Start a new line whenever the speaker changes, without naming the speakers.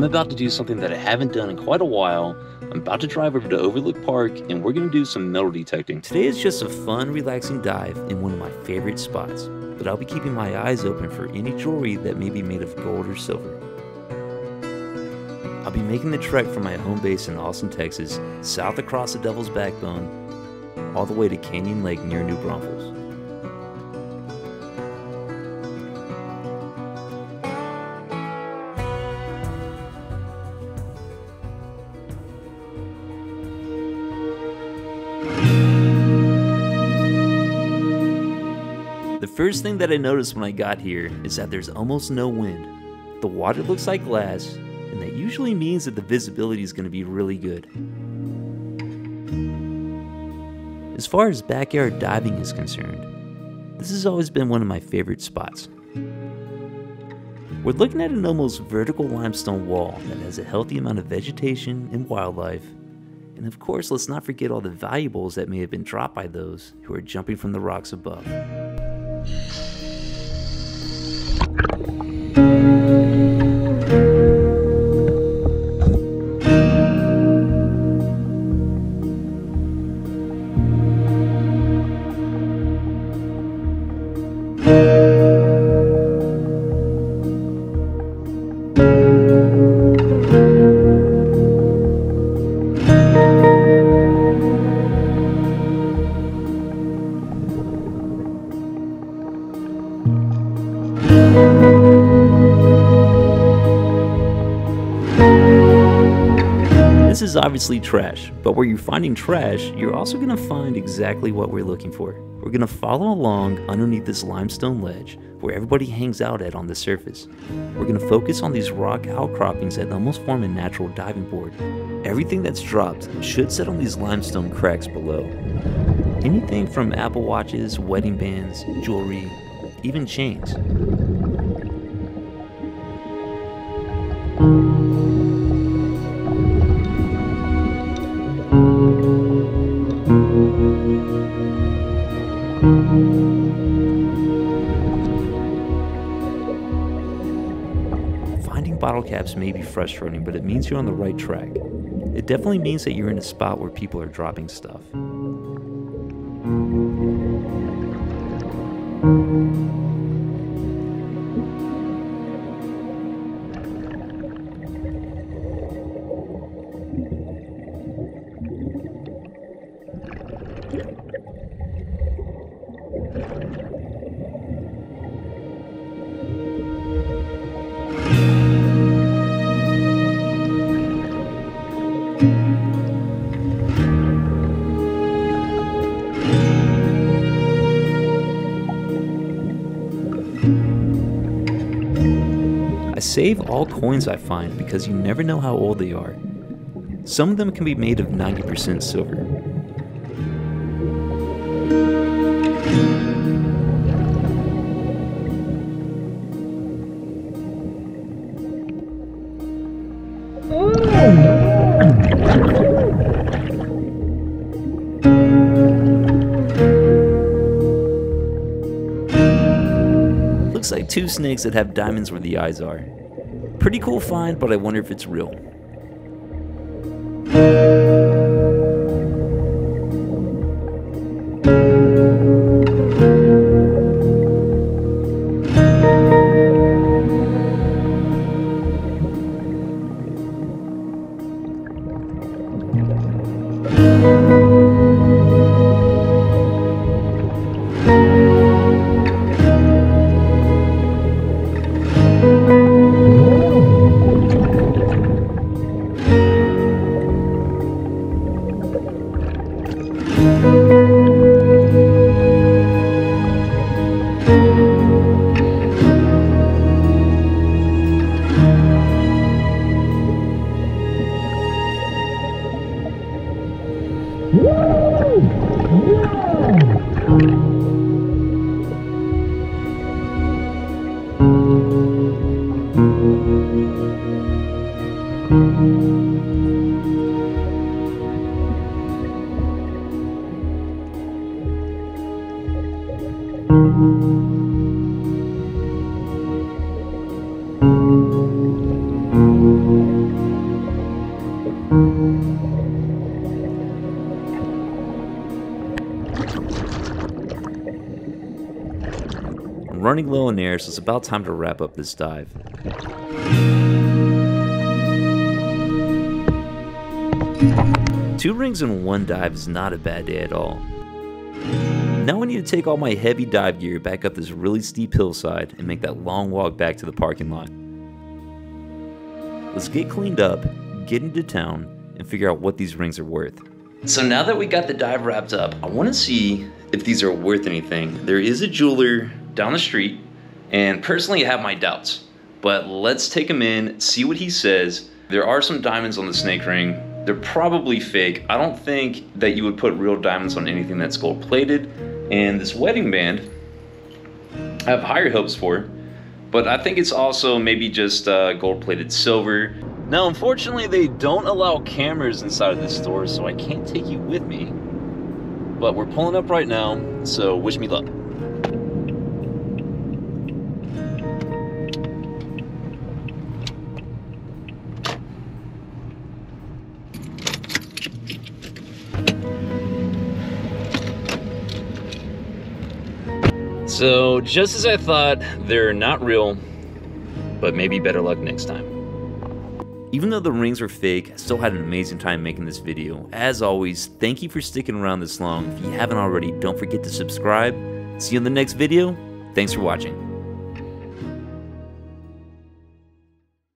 I'm about to do something that I haven't done in quite a while. I'm about to drive over to Overlook Park and we're going to do some metal detecting. Today is just a fun, relaxing dive in one of my favorite spots, but I'll be keeping my eyes open for any jewelry that may be made of gold or silver. I'll be making the trek from my home base in Austin, Texas, south across the Devil's Backbone, all the way to Canyon Lake near New Braunfels. First thing that I noticed when I got here is that there's almost no wind. The water looks like glass, and that usually means that the visibility is going to be really good. As far as backyard diving is concerned, this has always been one of my favorite spots. We're looking at an almost vertical limestone wall that has a healthy amount of vegetation and wildlife. And of course, let's not forget all the valuables that may have been dropped by those who are jumping from the rocks above. Thank you. This is obviously trash, but where you're finding trash, you're also going to find exactly what we're looking for. We're going to follow along underneath this limestone ledge where everybody hangs out at on the surface. We're going to focus on these rock outcroppings that almost form a natural diving board. Everything that's dropped should sit on these limestone cracks below. Anything from Apple Watches, wedding bands, jewelry, even chains. Finding bottle caps may be frustrating, but it means you're on the right track. It definitely means that you're in a spot where people are dropping stuff. I save all coins I find because you never know how old they are. Some of them can be made of 90% silver. Looks like two snakes that have diamonds where the eyes are. Pretty cool find, but I wonder if it's real. Thank mm -hmm. you. running low on air, so it's about time to wrap up this dive. Two rings in one dive is not a bad day at all. Now I need to take all my heavy dive gear back up this really steep hillside and make that long walk back to the parking lot. Let's get cleaned up, get into town, and figure out what these rings are worth. So now that we got the dive wrapped up, I want to see if these are worth anything. There is a jeweler down the street, and personally I have my doubts. But let's take him in, see what he says. There are some diamonds on the snake ring, they're probably fake. I don't think that you would put real diamonds on anything that's gold plated. And this wedding band, I have higher hopes for, but I think it's also maybe just uh, gold plated silver. Now, unfortunately, they don't allow cameras inside of this store, so I can't take you with me. But we're pulling up right now, so wish me luck. So, just as I thought, they're not real, but maybe better luck next time. Even though the rings were fake, I still had an amazing time making this video. As always, thank you for sticking around this long. If you haven't already, don't forget to subscribe. See you in the next video. Thanks for watching.